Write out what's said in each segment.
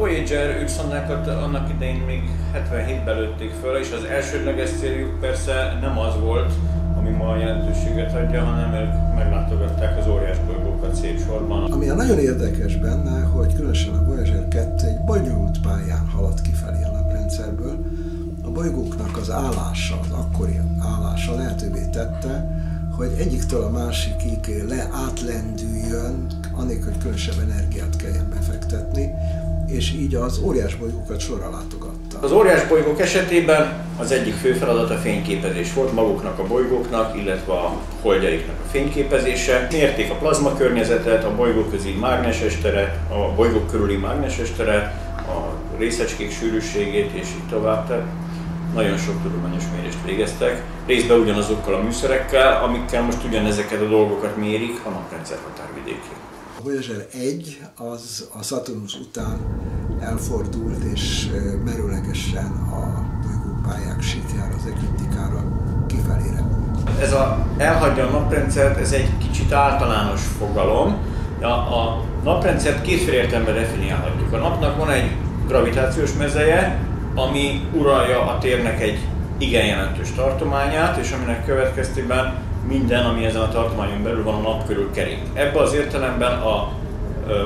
Voyager űrszondákat annak idején még 77-ben lőtték föl, és az elsődleges céljuk persze nem az volt, ami ma a jelentőséget adja, hanem ők meglátogatták az óriás bolygókat szép sorban. Ami a nagyon érdekes benne, hogy különösen a Voyager 2 egy bonyolult pályán haladt kifelé a naprendszerből. A bolygóknak az állása, az akkori állása lehetővé tette, hogy egyiktől a másikig le átlendüljön, anélkül, hogy különösebb energiát kelljen befektetni, és így az óriás bolygókat sorra látogatta. Az óriás bolygók esetében az egyik fő feladat a fényképezés volt maguknak a bolygóknak, illetve a holdjaiknak a fényképezése. Mérték a plazma környezetet, a bolygók közi mágneses teret, a bolygók körüli mágneses teret, a részecskék sűrűségét és így tovább. Tehát nagyon sok tudományos mérést végeztek, részben ugyanazokkal a műszerekkel, amikkel most ugyanezeket a dolgokat mérik a naprendszer határvidékén. Voyager 1 az a Saturnus után elfordult és merőlegesen a bolygópályák síkjára, az ekliptikára kifelé repült. Ez a elhagyja a naprendszert, ez egy kicsit általános fogalom. A, a naprendszert kétféle értelemben definiálhatjuk. A napnak van egy gravitációs mezeje, ami uralja a térnek egy igen jelentős tartományát, és aminek következtében minden, ami ezen a tartományon belül van, a nap körül kering. Ebben az értelemben a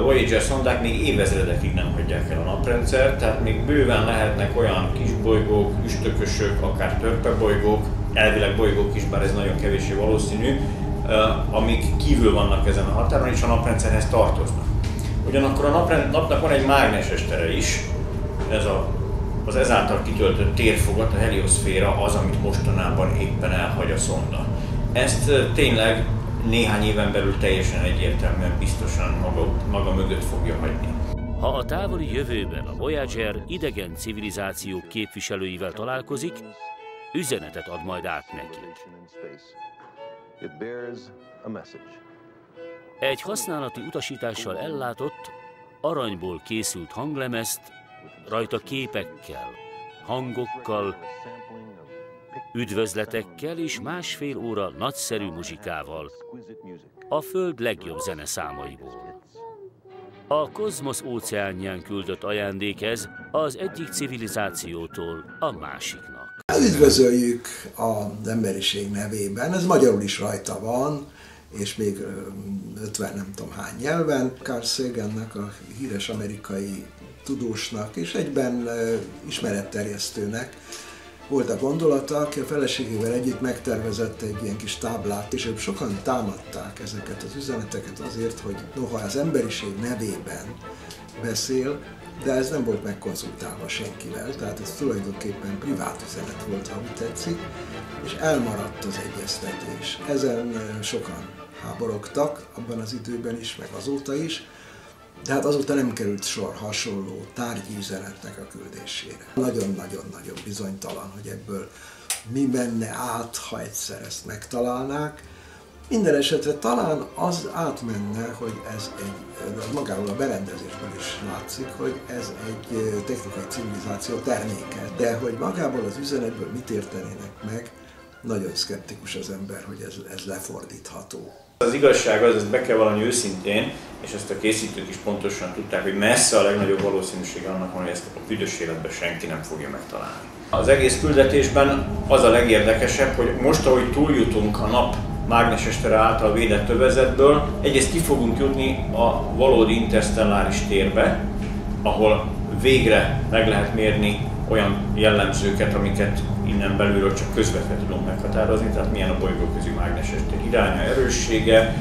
Voyager szondák még évezredekig nem hagyják el a naprendszert, tehát még bőven lehetnek olyan kis bolygók, üstökösök, akár törpebolygók, elvileg bolygók is, bár ez nagyon kevéssé valószínű, amik kívül vannak ezen a határon, és a naprendszerhez tartoznak. Ugyanakkor a naprend, napnak van egy mágneses tere is, ez a az ezáltal kitöltött térfogat, a helioszféra az, amit mostanában éppen elhagy a szonda. Ezt tényleg néhány éven belül teljesen egyértelműen biztosan maga, maga mögött fogja hagyni. Ha a távoli jövőben a Voyager idegen civilizációk képviselőivel találkozik, üzenetet ad majd át nekik. Egy használati utasítással ellátott, aranyból készült hanglemezt rajta képekkel, hangokkal, üdvözletekkel és másfél óra nagyszerű muzsikával, a Föld legjobb zene számaiból. A kozmosz óceánján küldött ajándék ez az egyik civilizációtól a másiknak. Üdvözöljük az emberiség nevében, ez magyarul is rajta van, és még 50 nem tudom hány nyelven. Carl Sagannek, a híres amerikai tudósnak és egyben ismeretterjesztőnek volt a gondolata, aki a feleségével együtt megtervezett egy ilyen kis táblát, és ők sokan támadták ezeket az üzeneteket azért, hogy noha az emberiség nevében beszél, de ez nem volt megkonzultálva senkivel, tehát ez tulajdonképpen privát üzenet volt, ha úgy tetszik, és elmaradt az egyeztetés. Ezen sokan háborogtak abban az időben is, meg azóta is, de hát azóta nem került sor hasonló tárgyi üzenetnek a küldésére. Nagyon-nagyon-nagyon bizonytalan, hogy ebből mi menne át, ha egyszer ezt megtalálnák. Minden esetre talán az átmenne, hogy ez egy, magáról a berendezésből is látszik, hogy ez egy technikai civilizáció terméke, de hogy magából az üzenetből mit értenének meg, nagyon szkeptikus az ember, hogy ez, ez lefordítható. Az igazság az, ezt be kell valami őszintén, és ezt a készítők is pontosan tudták, hogy messze a legnagyobb valószínűség annak hogy ezt a büdös életben senki nem fogja megtalálni. Az egész küldetésben az a legérdekesebb, hogy most, ahogy túljutunk a nap mágneses által védett övezetből, egyrészt ki fogunk jutni a valódi interstelláris térbe, ahol végre meg lehet mérni olyan jellemzőket, amiket innen belülről csak közvetve tudunk meghatározni, tehát milyen a bolygóközi mágneses tér iránya, erőssége,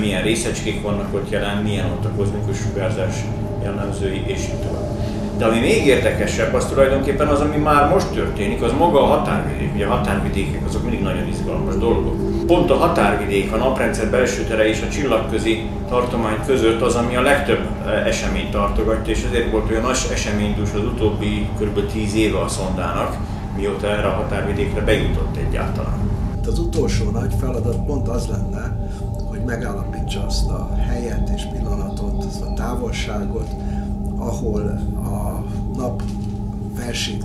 milyen részecskék vannak ott jelen, milyen ott a kozmikus sugárzás jellemzői, és így tovább. De ami még érdekesebb, az tulajdonképpen az, ami már most történik, az maga a határvidék. Ugye a határvidékek azok mindig nagyon izgalmas dolgok. Pont a határvidék, a naprendszer belső tere és a csillagközi tartomány között az, ami a legtöbb eh, eseményt tartogatja, és ezért volt olyan nagy eseménydús az utóbbi kb. 10 éve a szondának, mióta erre a határvidékre bejutott egyáltalán. Az utolsó nagy feladat pont az lenne, megállapítsa azt a helyet és pillanatot, azt a távolságot, ahol a nap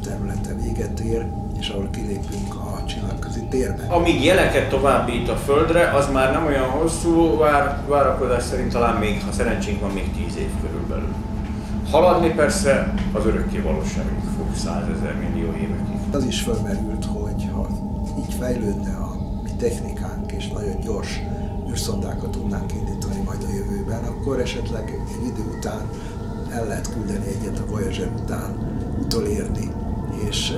területe véget ér, és ahol kilépünk a csillagközi térbe. Amíg jeleket továbbít a Földre, az már nem olyan hosszú, vár, várakozás szerint talán még, ha szerencsénk van, még tíz év körülbelül. Haladni persze az örökké valóságig fog százezer millió évekig. Az is felmerült, hogy ha így fejlődne a mi technikánk, és nagyon gyors űrszondákat tudnánk indítani majd a jövőben, akkor esetleg egy idő után el lehet küldeni egyet a Voyager után utolérni, és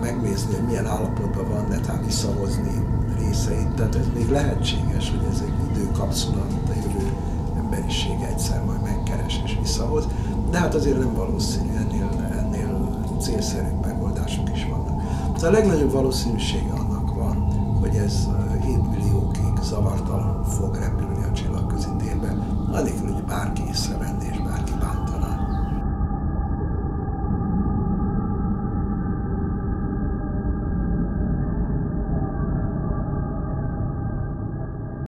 megnézni, hogy milyen állapotban van, netán visszahozni részeit. Tehát ez még lehetséges, hogy ez egy időkapszula, amit a jövő emberiség egyszer majd megkeres és visszahoz, de hát azért nem valószínű, ennél, ennél célszerűbb megoldások is vannak. Tehát a legnagyobb valószínűsége annak van, hogy ez évmilliókig zavartalanul fog repülni a csillagközi térben, anélkül, hogy bárki észrevenné